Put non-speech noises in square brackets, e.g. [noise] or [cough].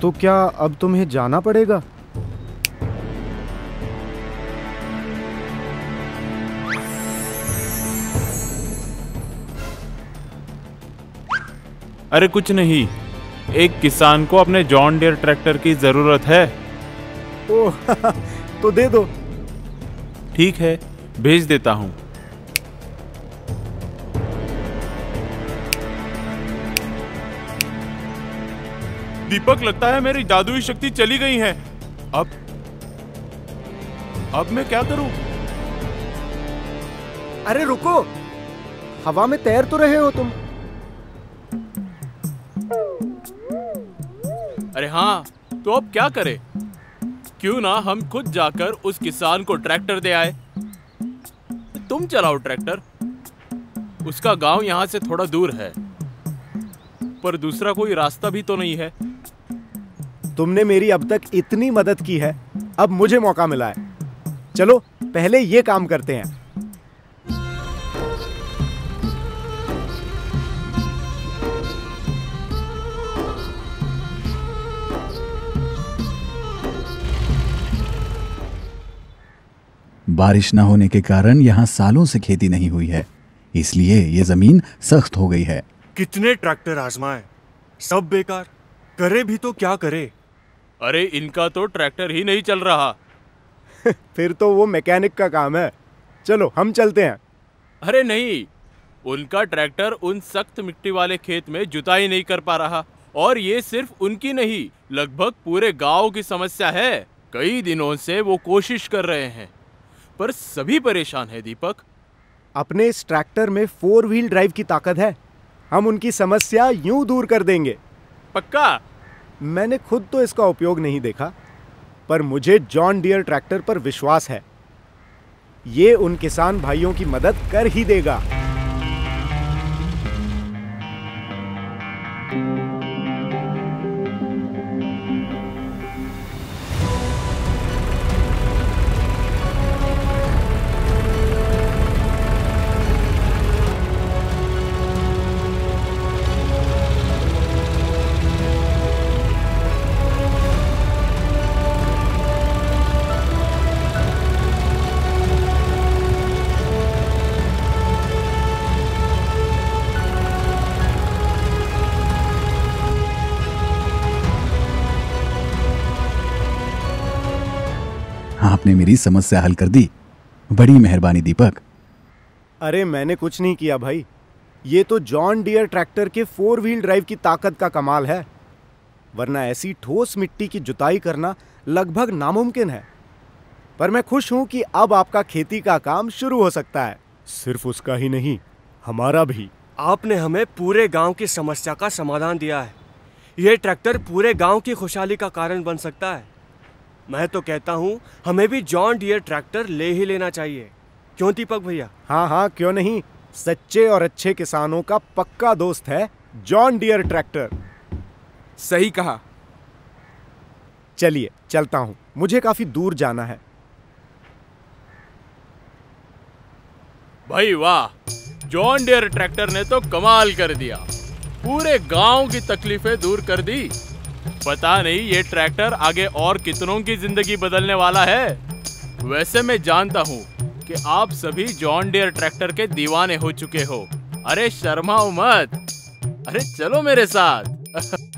तो क्या अब तुम्हें जाना पड़ेगा? अरे कुछ नहीं एक किसान को अपने जॉन डियर ट्रैक्टर की ज़रूरत है। ओह [laughs] तो दे दो। ठीक है भेज देता हूँ। दीपक लगता है मेरी जादुई शक्ति चली गई है। अब अब मैं क्या करूँ? अरे रुको हवा में तैर तो रहे हो तुम। अरे हाँ तो अब क्या करें? क्यों ना हम खुद जाकर उस किसान को ट्रैक्टर दे आए। तुम चलाओ ट्रैक्टर। उसका गाँव यहाँ से थोड़ा दूर है पर दूसरा कोई रास्ता भी तो नहीं है। तुमने मेरी अब तक इतनी मदद की है। अब मुझे मौका मिला है। चलो पहले ये काम करते हैं। बारिश ना होने के कारण यहाँ सालों से खेती नहीं हुई है। इसलिए ये ज़मीन सख्त हो गई है। कितने ट्रैक्टर आजमाए। सब बेकार। करे भी तो क्या करे। अरे इनका तो ट्रैक्टर ही नहीं चल रहा। [laughs] फिर तो वो मैकेनिक का काम है। चलो हम चलते हैं। अरे नहीं उनका ट्रैक्टर उन सख्त मिट्टी वाले खेत में जुताई नहीं कर पा रहा और ये सिर्फ़ उनकी नहीं लगभग पूरे गाँव की समस्या है। कई दिनों से वो कोशिश कर रहे हैं। पर सभी परेशान है दीपक। अपने इस ट्रैक्टर में फोर व्हील ड्राइव की ताकत है। हम उनकी समस्या यूँ दूर कर देंगे। पक्का? मैंने खुद तो इसका उपयोग नहीं देखा, पर मुझे जॉन डियर ट्रैक्टर पर विश्वास है। ये उन किसान भाइयों की मदद कर ही देगा। आपने मेरी समस्या हल कर दी। बड़ी मेहरबानी दीपक। अरे मैंने कुछ नहीं किया भाई। ये तो जॉन डियर ट्रैक्टर के फोर व्हील ड्राइव की ताकत का कमाल है। वरना ऐसी ठोस मिट्टी की जुताई करना लगभग नामुमकिन है। पर मैं खुश हूँ कि अब आपका खेती का काम शुरू हो सकता है। सिर्फ़ उसका ही नहीं हमारा भी। आपने हमें पूरे गाँव की समस्या का समाधान दिया है। ये ट्रैक्टर पूरे गाँव की खुशहाली का कारण बन सकता है। मैं तो कहता हूँ हमें भी जॉन डियर ट्रैक्टर ले ही लेना चाहिए। क्यों दीपक भैया? हाँ हाँ क्यों नहीं? सच्चे और अच्छे किसानों का पक्का दोस्त है जॉन डियर ट्रैक्टर सही कहा। चलिए चलता हूँ। मुझे काफ़ी दूर जाना है। भाई वाह जॉन डियर ट्रैक्टर ने तो कमाल कर दिया। पूरे गाँव की तकलीफें दूर कर दी। पता नहीं ये ट्रैक्टर आगे और कितनों की ज़िंदगी बदलने वाला है। वैसे मैं जानता हूँ कि आप सभी जॉन डियर ट्रैक्टर के दीवाने हो चुके हो। अरे शर्माओ मत। अरे चलो मेरे साथ। [laughs]